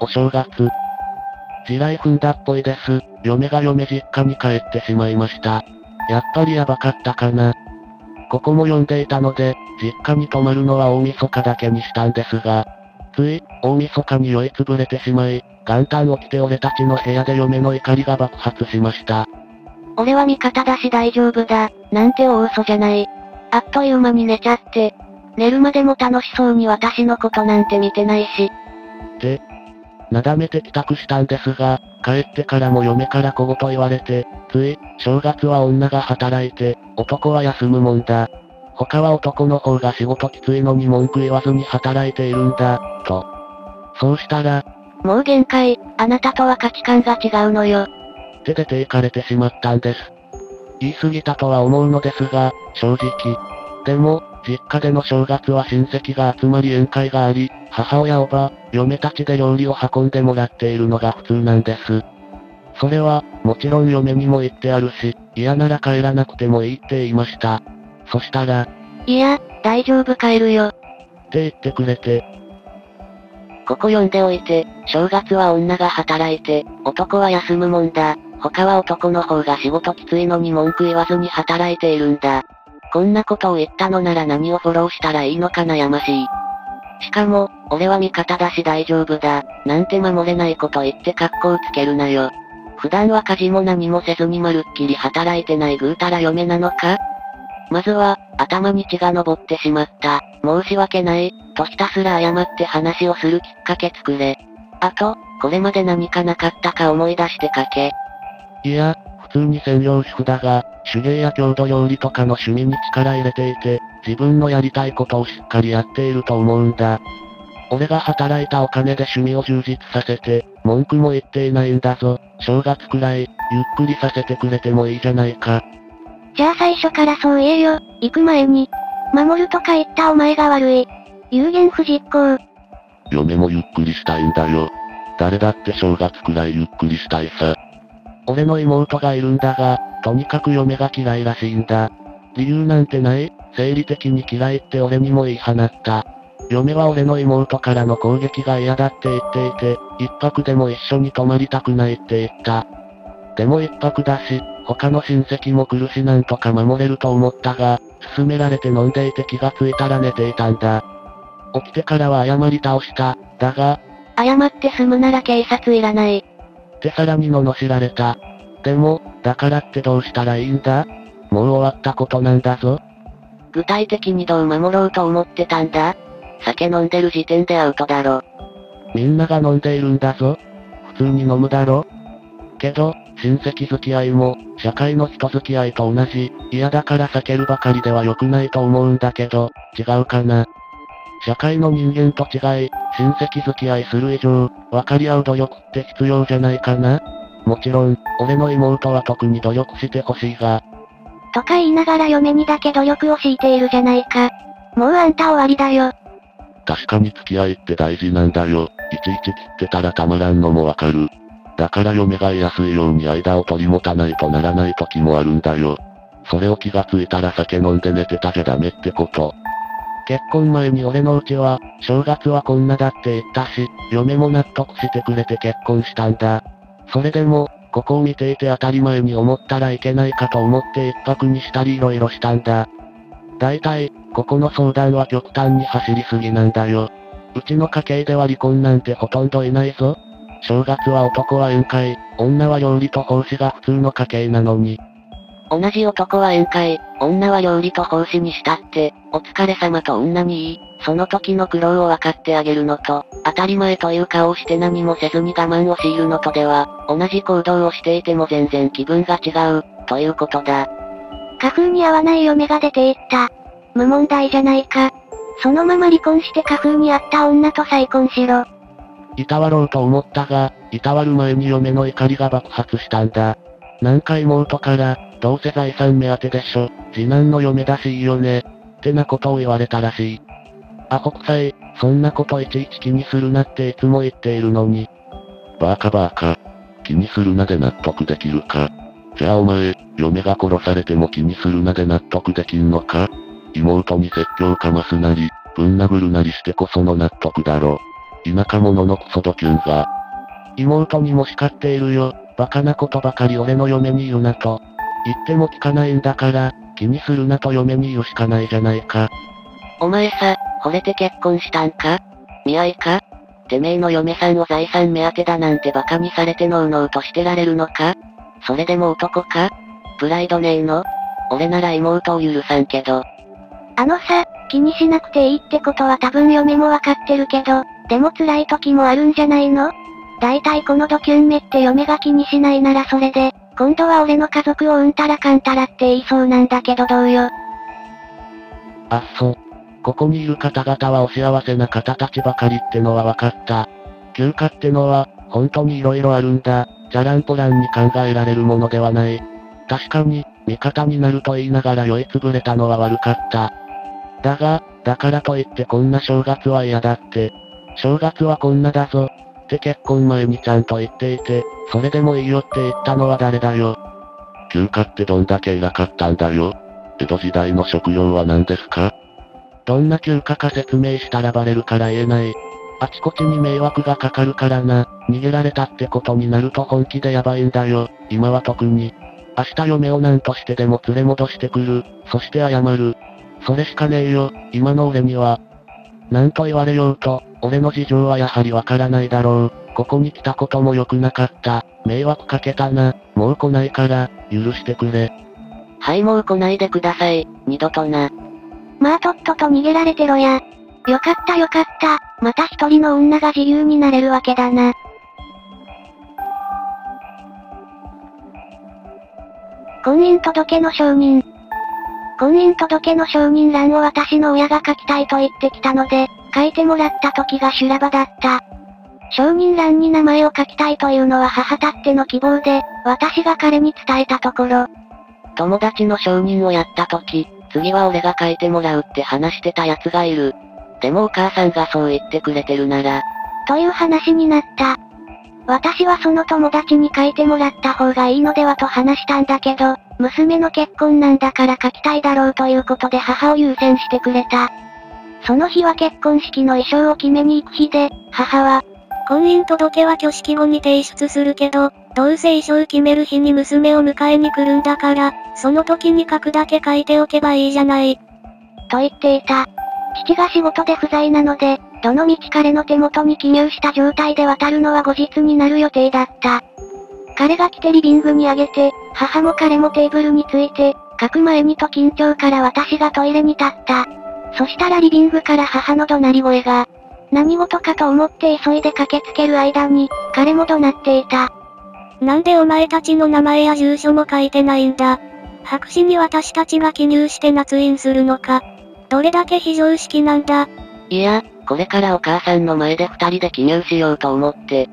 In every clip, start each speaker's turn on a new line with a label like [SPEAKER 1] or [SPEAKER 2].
[SPEAKER 1] お正月。地雷踏んだっぽいです。嫁が嫁実家に帰ってしまいました。やっぱりやばかったかな。ここも読んでいたので、実家に泊まるのは大晦日だけにしたんですが、つい、大晦日に酔いつぶれてしまい、元旦起きて俺たちの部屋で嫁の怒りが爆発しました。
[SPEAKER 2] 俺は味方だし大丈夫だ、なんて大嘘じゃない。あっという間に寝ちゃって。寝るまでも楽しそうに私のことなんて見てないし。
[SPEAKER 1] で、なだめて帰宅したんですが、帰ってからも嫁から小言言われて、つい、正月は女が働いて、男は休むもんだ。他は男の方が仕事きついのに文句言わずに働いているんだ、と。そうしたら、
[SPEAKER 2] もう限界、あなたとは価値観が違うのよ。
[SPEAKER 1] って出て行かれてしまったんです。言い過ぎたとは思うのですが、正直。でも、実家での正月は親戚が集まり宴会があり、母親おば、嫁たちで料理を運んでもらっているのが普通なんです。それは、もちろん嫁にも言ってあるし、嫌なら帰らなくてもいいって言いました。そしたら、
[SPEAKER 2] いや、大丈夫帰るよ。
[SPEAKER 1] って言ってくれて、
[SPEAKER 2] ここ読んでおいて、正月は女が働いて、男は休むもんだ。他は男の方が仕事きついのに文句言わずに働いているんだ。こんなことを言ったのなら何をフォローしたらいいのか悩ましい。しかも、俺は味方だし大丈夫だ、なんて守れないこと言って格好つけるなよ。普段は家事も何もせずにまるっきり働いてないぐうたら嫁なのかまずは、頭に血が昇ってしまった。申し訳ない、とひたすら謝って話をするきっかけ作れ。あと、これまで何かなかったか思い出して書け。
[SPEAKER 1] いや、普通に専業主婦だが、手芸や郷土料理とかの趣味に力入れていて、自分のやりたいことをしっかりやっていると思うんだ。俺が働いたお金で趣味を充実させて、文句も言っていないんだぞ。正月くらい、ゆっくりさせてくれてもいいじゃないか。
[SPEAKER 2] じゃあ最初からそう言えよ、行く前に。守るとか言ったお前が悪い。有言不実行。
[SPEAKER 1] 嫁もゆっくりしたいんだよ。誰だって正月くらいゆっくりしたいさ。俺の妹がいるんだが、とにかく嫁が嫌いらしいんだ。理由なんてない生理的に嫌いって俺にも言い放った。嫁は俺の妹からの攻撃が嫌だって言っていて、一泊でも一緒に泊まりたくないって言った。でも一泊だし、他の親戚も来るしなんとか守れると思ったが、勧められて飲んでいて気がついたら寝ていたんだ。起きてからは謝り倒した。だが、
[SPEAKER 2] 謝って済むなら警察いらない。
[SPEAKER 1] ってさらに罵られた。でも、だからってどうしたらいいんだ？もう終わったことなんだぞ。
[SPEAKER 2] 具体的にどう守ろうと思ってたんだ？酒飲んでる時点でアウトだろ。
[SPEAKER 1] みんなが飲んでいるんだぞ。普通に飲むだろけど、親戚付き合いも、社会の人付き合いと同じ、嫌だから避けるばかりでは良くないと思うんだけど、違うかな？社会の人間と違い、親戚付き合いする以上、分かり合う努力って必要じゃないかな。もちろん、俺の妹は特に努力してほしいが、
[SPEAKER 2] とか言いながら嫁にだけ努力を強いているじゃないか。もうあんた終わりだよ。
[SPEAKER 1] 確かに付き合いって大事なんだよ。いちいち切ってたらたまらんのもわかる。だから嫁が言いやすいように間を取り持たないとならない時もあるんだよ。それを気がついたら酒飲んで寝てたじゃダメってこと。結婚前に俺のうちは、正月はこんなだって言ったし、嫁も納得してくれて結婚したんだ。それでも、ここを見ていて当たり前に思ったらいけないかと思って一泊にしたり色々したんだ。大体、ここの相談は極端に走りすぎなんだよ。うちの家系では離婚なんてほとんどいないぞ。正月は男は宴会、女は料理と奉仕が普通の家系なのに。
[SPEAKER 2] 同じ男は宴会、女は料理と奉仕にしたって、お疲れ様と女に言い、その時の苦労を分かってあげるのと、当たり前という顔をして何もせずに我慢を強いるのとでは、同じ行動をしていても全然気分が違う、ということだ。花粉に合わない嫁が出ていった。無問題じゃないか。そのまま離婚して花粉に合った女と再婚しろ。
[SPEAKER 1] いたわろうと思ったが、いたわる前に嫁の怒りが爆発したんだ。なんか妹から、どうせ財産目当てでしょ、次男の嫁だしいいよね、ってなことを言われたらしい。アホ臭い、そんなこといちいち気にするなっていつも言っているのに。バーカバーカ。気にするなで納得できるか。じゃあお前、嫁が殺されても気にするなで納得できんのか妹に説教かますなり、ぶん殴るなりしてこその納得だろ。田舎者のクソドキュンが。妹にも叱っているよ。バカなことばかり俺の嫁に言うなと。言っても聞かないんだから、気にするなと嫁に言うしかないじゃないか。
[SPEAKER 3] お前さ、惚れて結婚したんか？見合いか？てめえの嫁さんを財産目当てだなんて馬鹿にされてのうのうとしてられるのか？それでも男か？プライドねえの？俺なら妹を許さんけど。
[SPEAKER 2] あのさ、気にしなくていいってことは多分嫁もわかってるけど、でも辛い時もあるんじゃないの？大体このドキュンメって嫁が気にしないならそれで、今度は俺の家族をうんたらかんたらって言いそうなんだけどどうよ。
[SPEAKER 1] あっそ。ここにいる方々はお幸せな方たちばかりってのは分かった。休暇ってのは、本当に色々あるんだ。じゃらんぽらんに考えられるものではない。確かに、味方になると言いながら酔いつぶれたのは悪かった。だが、だからといってこんな正月は嫌だって。正月はこんなだぞ。って結婚前にちゃんと言っていて、それでもいいよって言ったのは誰だよ。休暇ってどんだけ偉かったんだよ。江戸時代の職業は何ですかどんな休暇か説明したらバレるから言えない。あちこちに迷惑がかかるからな。逃げられたってことになると本気でやばいんだよ。今は特に。明日嫁を何としてでも連れ戻してくる。そして謝る。それしかねえよ、今の俺には。何と言われようと、俺の事情はやはりわからないだろう。ここに来たことも良くなかった。迷惑かけたな。もう来ないから、許してくれ。
[SPEAKER 3] はいもう来ないでください。二度とな。
[SPEAKER 2] まあとっとと逃げられてろや。よかったよかった。また一人の女が自由になれるわけだな。婚姻届の承認。婚姻届の承認欄を私の親が書きたいと言ってきたので、書いてもらった時が修羅場だった。承認欄に名前を書きたいというのは母たっての希望で、私が彼に伝えたところ。
[SPEAKER 3] 友達の承認をやった時、次は俺が書いてもらうって話してた奴がいる。でもお母さんがそう言ってくれてるなら。
[SPEAKER 2] という話になった。私はその友達に書いてもらった方がいいのではと話したんだけど、娘の結婚なんだから書きたいだろうということで母を優先してくれた。その日は結婚式の衣装を決めに行く日で、母は、
[SPEAKER 4] 婚姻届は挙式後に提出するけど、どうせ衣装決める日に娘を迎えに来るんだから、その時に書くだけ書いておけばいいじゃない。
[SPEAKER 2] と言っていた。父が仕事で不在なので、どの道彼の手元に記入した状態で渡るのは後日になる予定だった。彼が来てリビングにあげて、母も彼もテーブルについて、書く前にと緊張から私がトイレに立った。そしたらリビングから母の怒鳴り声が。何事かと思って急いで駆けつける間に、彼も怒鳴っていた。
[SPEAKER 4] なんでお前たちの名前や住所も書いてないんだ。白紙に私たちが記入して捺印するのか。どれだけ非常識なんだ。
[SPEAKER 3] いや、これからお母さんの前で二人で記入しようと思って。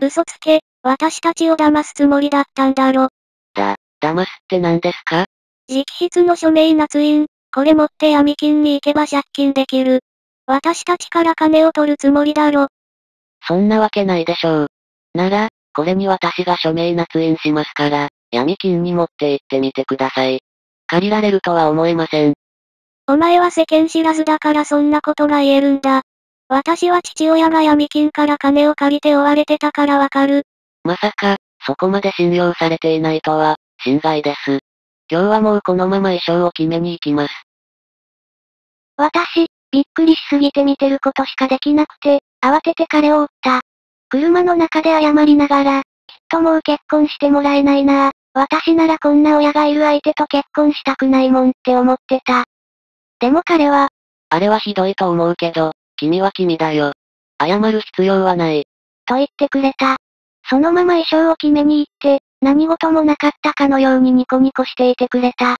[SPEAKER 4] 嘘つけ、私たちを騙すつもりだったんだろ。
[SPEAKER 3] だ、騙すって何ですか？
[SPEAKER 4] 直筆の署名捺印、これ持って闇金に行けば借金できる。私たちから金を取るつもりだろ。
[SPEAKER 3] そんなわけないでしょう。なら、これに私が署名捺印しますから、闇金に持って行ってみてください。借りられるとは思えません。
[SPEAKER 4] お前は世間知らずだからそんなことが言えるんだ。私は父親が闇金から金を借りて追われてたからわかる。
[SPEAKER 3] まさか、そこまで信用されていないとは、心外です。今日はもうこのまま衣装を決めに行きます。
[SPEAKER 2] 私、びっくりしすぎて見てることしかできなくて、慌てて彼を追った。車の中で謝りながら、きっともう結婚してもらえないな私ならこんな親がいる相手と結婚したくないもんって思ってた。でも彼は、
[SPEAKER 3] あれはひどいと思うけど、君は君だよ。謝る必要はない。
[SPEAKER 2] と言ってくれた。そのまま衣装を決めに行って、何事もなかったかのようにニコニコしていてくれた。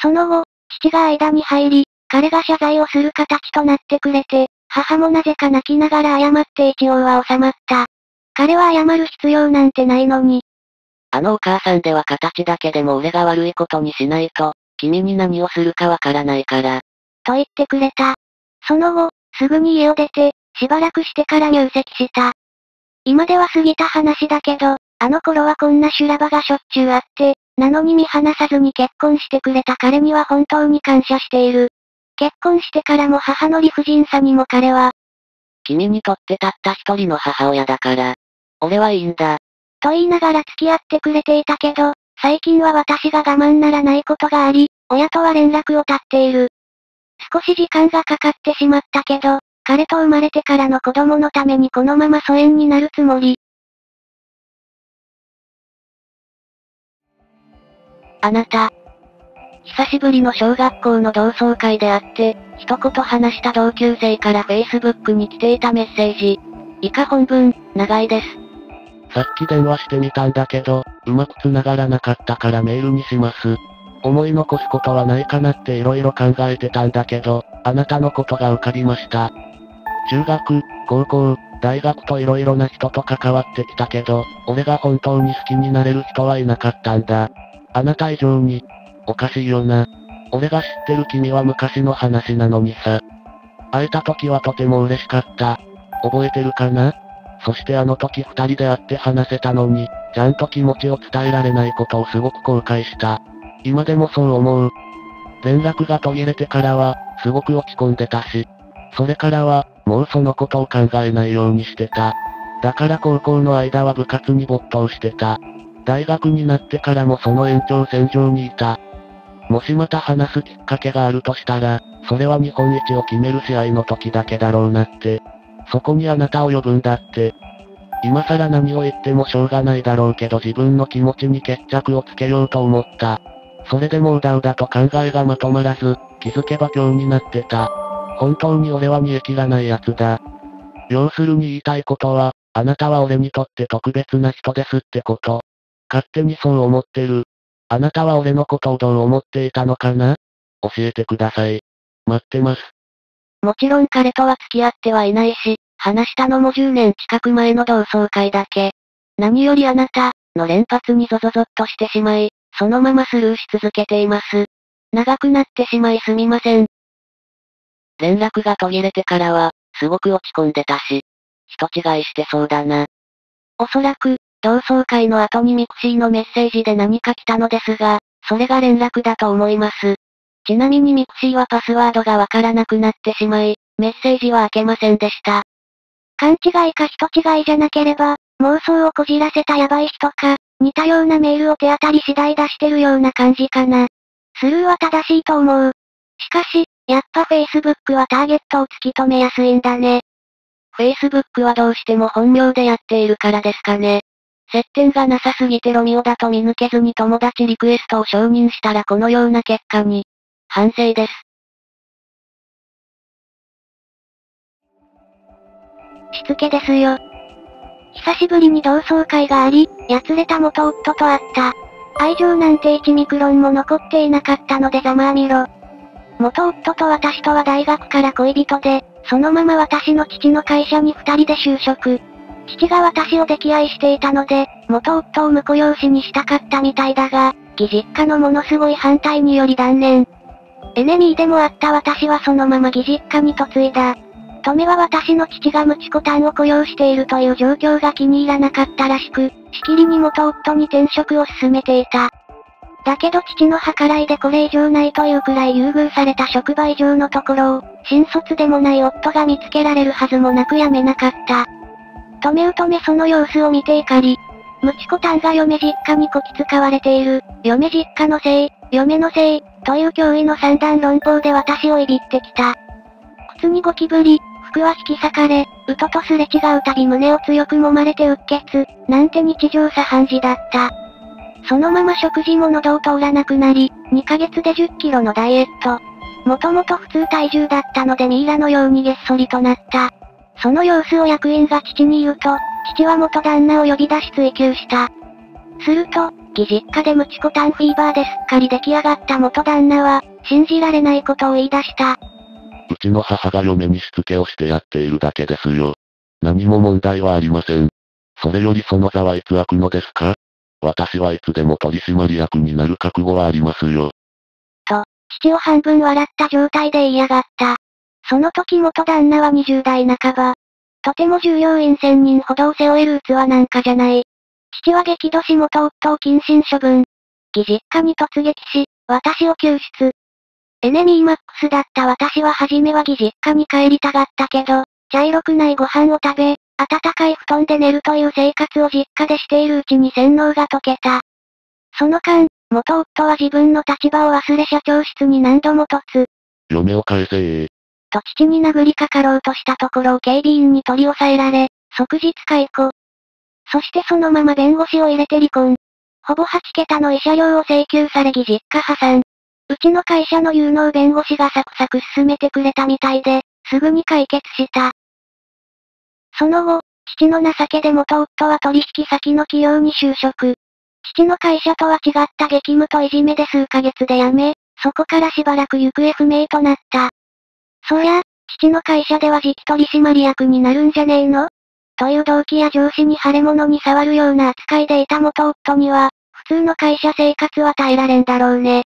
[SPEAKER 2] その後、父が間に入り、彼が謝罪をする形となってくれて、母もなぜか泣きながら謝って一応は収まった。彼は謝る必要なんてないのに。
[SPEAKER 3] あのお母さんでは形だけでも俺が悪いことにしないと、君に何をするかわからないから。
[SPEAKER 2] と言ってくれた。その後、すぐに家を出て、しばらくしてから入籍した。今では過ぎた話だけど、あの頃はこんな修羅場がしょっちゅうあって、なのに見放さずに結婚してくれた彼には本当に感謝している。結婚してからも母の理不尽さにも彼は、
[SPEAKER 3] 君にとってたった一人の母親だから。俺はいいんだ。
[SPEAKER 2] と言いながら付き合ってくれていたけど、最近は私が我慢ならないことがあり、親とは連絡を絶っている。少し時間がかかってしまったけど、彼と生まれてからの子供のためにこのまま疎遠になるつもり。
[SPEAKER 3] あなた。久しぶりの小学校の同窓会であって、一言話した同級生から Facebook に来ていたメッセージ。以下本文、長いです。
[SPEAKER 1] さっき電話してみたんだけど、うまく繋がらなかったからメールにします。思い残すことはないかなって色々考えてたんだけど、あなたのことが浮かびました。中学、高校、大学と色々な人と関わってきたけど、俺が本当に好きになれる人はいなかったんだ。あなた以上に。おかしいよな。俺が知ってる君は昔の話なのにさ。会えた時はとても嬉しかった。覚えてるかな？そしてあの時二人で会って話せたのに、ちゃんと気持ちを伝えられないことをすごく後悔した。今でもそう思う。連絡が途切れてからは、すごく落ち込んでたし。それからは、もうそのことを考えないようにしてた。だから高校の間は部活に没頭してた。大学になってからもその延長線上にいた。もしまた話すきっかけがあるとしたら、それは日本一を決める試合の時だけだろうなって。そこにあなたを呼ぶんだって。今更何を言ってもしょうがないだろうけど自分の気持ちに決着をつけようと思った。それでもうだうだと考えがまとまらず、気づけば今日になってた。本当に俺は煮え切らない奴だ。要するに言いたいことは、あなたは俺にとって特別な人ですってこと。勝手にそう思ってる。あなたは俺のことをどう思っていたのかな？教えてください。待ってます。
[SPEAKER 3] もちろん彼とは付き合ってはいないし、話したのも10年近く前の同窓会だけ。何よりあなた、の連発にゾゾゾッとしてしまい、そのままスルーし続けています。長くなってしまいすみません。連絡が途切れてからは、すごく落ち込んでたし、人違いしてそうだな。おそらく、同窓会の後にミクシーのメッセージで何か来たのですが、それが連絡だと思います。ちなみにミクシーはパスワードがわからなくなってしまい、メッセージは開けませんでした。
[SPEAKER 2] 勘違いか人違いじゃなければ、妄想をこじらせたヤバい人か、似たようなメールを手当たり次第出してるような感じかな。スルーは正しいと思う。しかし、やっぱ Facebook はターゲットを突き止めやすいんだね。
[SPEAKER 3] Facebook はどうしても本名でやっているからですかね。接点がなさすぎてロミオだと見抜けずに友達リクエストを承認したらこのような結果に。反省です。
[SPEAKER 2] しつけですよ。久しぶりに同窓会があり、やつれた元夫と会った。愛情なんて1ミクロンも残っていなかったのでざまあみろ。元夫と私とは大学から恋人で、そのまま私の父の会社に二人で就職。父が私を溺愛していたので、元夫を婿養子にしたかったみたいだが、義実家のものすごい反対により断念。エネミーでもあった私はそのまま義実家に嫁いだ。止めは私の父がムチコタンを雇用しているという状況が気に入らなかったらしく、しきりに元夫に転職を進めていた。だけど父の計らいでこれ以上ないというくらい優遇された職場以上のところを、新卒でもない夫が見つけられるはずもなく辞めなかった。止めうとめその様子を見て怒り、ムチコタンが嫁実家にこき使われている、嫁実家のせい、嫁のせい、という脅威の三段論法で私をいびってきた。靴にゴキブリ、服は引き裂かれ、うととすれ違うたび胸を強く揉まれてうっ血、なんて日常茶飯事だった。そのまま食事も喉を通らなくなり、2ヶ月で10キロのダイエット。もともと普通体重だったのでミイラのようにげっそりとなった。その様子を役員が父に言うと、父は元旦那を呼び出し追及した。すると、義実家でムチコタンフィーバーですっかり出来上がった元旦那は、信じられないことを言い出した。
[SPEAKER 1] うちの母が嫁にしつけをしてやっているだけですよ。何も問題はありません。それよりその座はいつ開くのですか？私はいつでも取締役になる覚悟はありますよ。
[SPEAKER 2] と、父を半分笑った状態で言いやがった。その時元旦那は20代半ば。とても従業員1000人ほどを背負える器なんかじゃない。父は激怒し元夫を謹慎処分。義実家に突撃し、私を救出。エネミーマックスだった私は初めは義実家に帰りたがったけど、茶色くないご飯を食べ、暖かい布団で寝るという生活を実家でしているうちに洗脳が解けた。その間、元夫は自分の立場を忘れ社長室に何度も突。
[SPEAKER 1] 嫁を返せー。
[SPEAKER 2] と父に殴りかかろうとしたところを警備員に取り押さえられ、即日解雇。そしてそのまま弁護士を入れて離婚。ほぼ8桁の慰謝料を請求され議実家破産。うちの会社の有能弁護士がサクサク進めてくれたみたいで、すぐに解決した。その後、父の情けで元夫は取引先の企業に就職。父の会社とは違った激務といじめで数ヶ月で辞め、そこからしばらく行方不明となった。そりゃ、父の会社では次期取締役になるんじゃねえの？という動機や上司に腫れ物に触るような扱いでいた元夫には、普通の会社生活は耐えられんだろうね。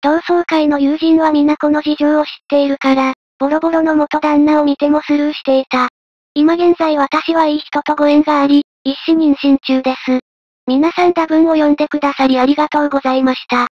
[SPEAKER 2] 同窓会の友人は皆この事情を知っているから、ボロボロの元旦那を見てもスルーしていた。今現在私はいい人とご縁があり、一子妊娠中です。皆さん打文を読んでくださりありがとうございました。